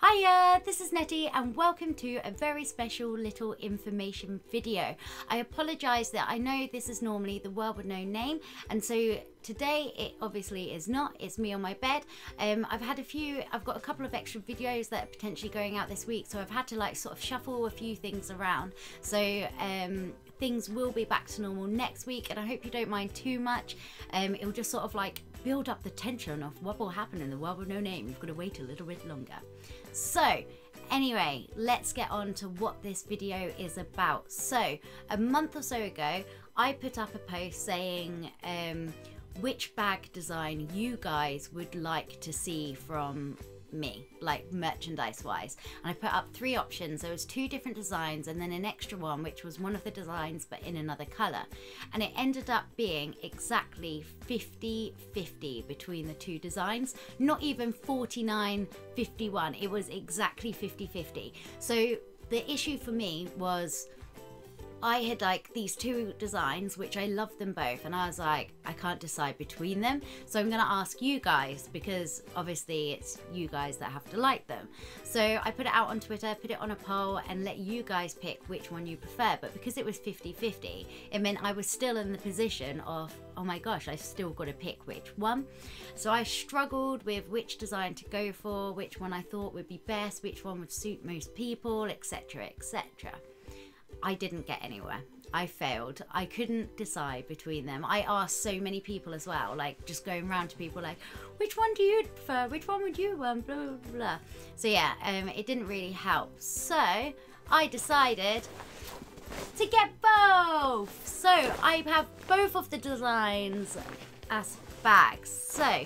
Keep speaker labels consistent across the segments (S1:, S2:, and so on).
S1: Hiya, this is Netty and welcome to a very special little information video. I apologise that I know this is normally the world with no name and so today it obviously is not, it's me on my bed. Um, I've had a few, I've got a couple of extra videos that are potentially going out this week so I've had to like sort of shuffle a few things around. So um, things will be back to normal next week and I hope you don't mind too much. Um, it'll just sort of like build up the tension of what will happen in the world with no name. You've got to wait a little bit longer. So, anyway, let's get on to what this video is about. So, a month or so ago, I put up a post saying um, which bag design you guys would like to see from me, like merchandise wise. And I put up three options. There was two different designs and then an extra one, which was one of the designs but in another color. And it ended up being exactly 50-50 between the two designs, not even 49-51. It was exactly 50-50. So the issue for me was I had like these two designs, which I love them both, and I was like, I can't decide between them. So I'm gonna ask you guys because obviously it's you guys that have to like them. So I put it out on Twitter, put it on a poll, and let you guys pick which one you prefer. But because it was 50 50, it meant I was still in the position of, oh my gosh, I still got to pick which one. So I struggled with which design to go for, which one I thought would be best, which one would suit most people, etc. etc. I didn't get anywhere. I failed. I couldn't decide between them. I asked so many people as well, like just going around to people like, which one do you prefer? Which one would you um blah blah blah. So yeah, um, it didn't really help. So I decided to get both. So I have both of the designs as bags. So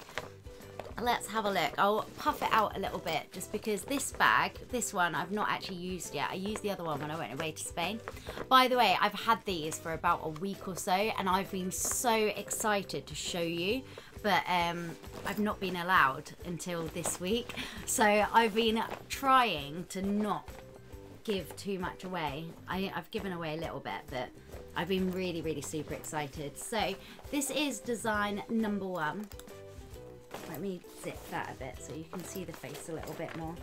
S1: let's have a look. I'll puff it out a little bit just because this bag, this one, I've not actually used yet. I used the other one when I went away to Spain. By the way, I've had these for about a week or so and I've been so excited to show you but um, I've not been allowed until this week. So I've been trying to not give too much away. I, I've given away a little bit, but I've been really, really super excited. So this is design number one. Let me zip that a bit so you can see the face a little bit more.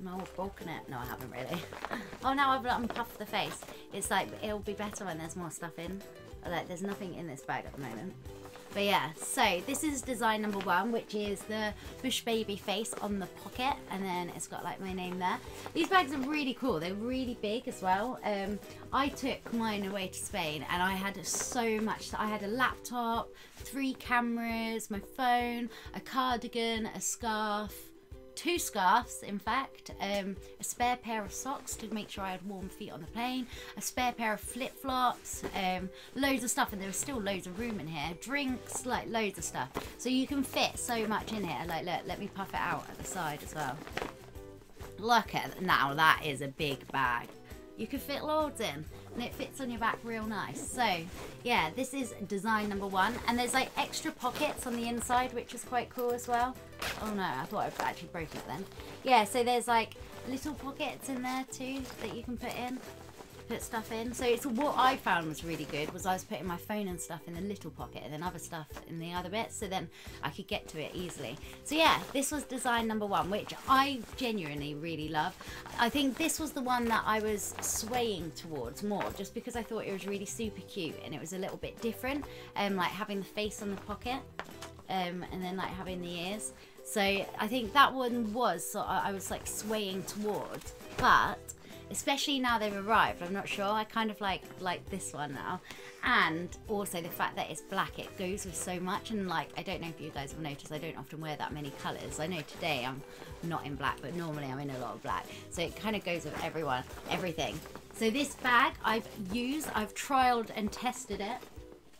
S1: No, I've broken it. No, I haven't really. oh, now I've unpuffed the face. It's like, it'll be better when there's more stuff in. Like, there's nothing in this bag at the moment. But yeah, so this is design number one, which is the Bush Baby face on the pocket, and then it's got like my name there. These bags are really cool. They're really big as well. Um, I took mine away to Spain, and I had so much. I had a laptop, three cameras, my phone, a cardigan, a scarf, two scarves, in fact, um, a spare pair of socks to make sure I had warm feet on the plane, a spare pair of flip flops, um, loads of stuff, and there was still loads of room in here. Drinks, like loads of stuff. So you can fit so much in here. Like, look, let me puff it out at the side as well. Look at now, that is a big bag. You can fit loads in and it fits on your back real nice. So yeah, this is design number one. And there's like extra pockets on the inside, which is quite cool as well. Oh no, I thought I'd actually broken it then. Yeah, so there's like little pockets in there too that you can put in put stuff in. So it's what I found was really good was I was putting my phone and stuff in the little pocket and then other stuff in the other bit so then I could get to it easily. So yeah, this was design number one, which I genuinely really love. I think this was the one that I was swaying towards more just because I thought it was really super cute and it was a little bit different. Um, like having the face on the pocket um, and then like having the ears. So I think that one was, so I was like swaying towards, but especially now they've arrived. I'm not sure. I kind of like like this one now, and also the fact that it's black. It goes with so much, and like I don't know if you guys have noticed. I don't often wear that many colours. I know today I'm not in black, but normally I'm in a lot of black. So it kind of goes with everyone, everything. So this bag I've used. I've trialed and tested it.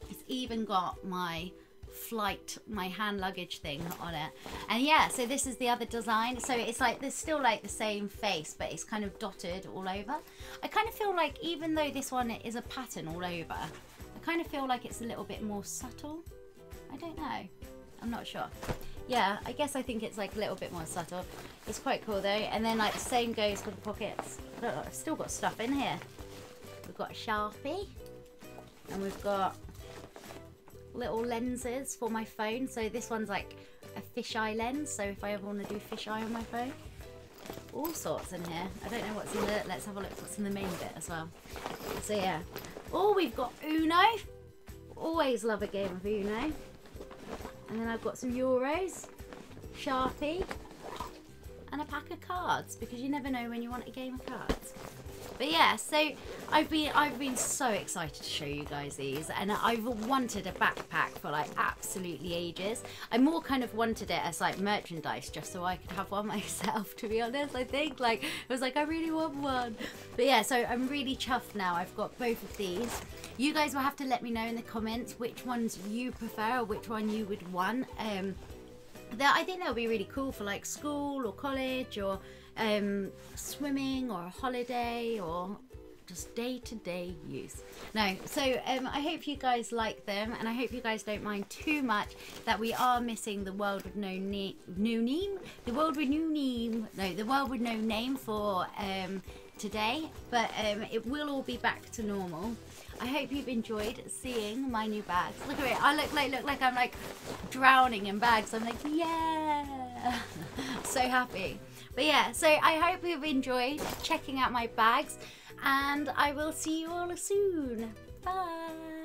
S1: It's even got my flight my hand luggage thing on it. And yeah so this is the other design. So it's like there's still like the same face but it's kind of dotted all over. I kind of feel like even though this one is a pattern all over I kind of feel like it's a little bit more subtle. I don't know. I'm not sure. Yeah I guess I think it's like a little bit more subtle. It's quite cool though. And then like the same goes for the pockets. Look I've still got stuff in here. We've got a sharpie and we've got little lenses for my phone. So this one's like a fisheye lens. So if I ever want to do fisheye on my phone. all sorts in here. I don't know what's in the. Let's have a look. What's in the main bit as well. So yeah. Oh, we've got Uno. Always love a game of Uno. And then I've got some Euros, Sharpie, and a pack of cards because you never know when you want a game of cards. But yeah, so I've been I've been so excited to show you guys these, and I've wanted a backpack for like absolutely ages. I more kind of wanted it as like merchandise, just so I could have one myself. To be honest, I think like it was like I really want one. But yeah, so I'm really chuffed now. I've got both of these. You guys will have to let me know in the comments which ones you prefer or which one you would want. Um, that I think that would be really cool for like school or college or um, swimming or a holiday or just day-to-day use. No so um, i hope you guys like them and i hope you guys don't mind too much that we are missing the world with no name no name? The world with no name no the world with no name for um, today but um, it will all be back to normal I hope you've enjoyed seeing my new bags. Look at it. I look like look like I'm like drowning in bags. I'm like, yeah. so happy. But yeah, so I hope you've enjoyed checking out my bags and I will see you all soon. Bye.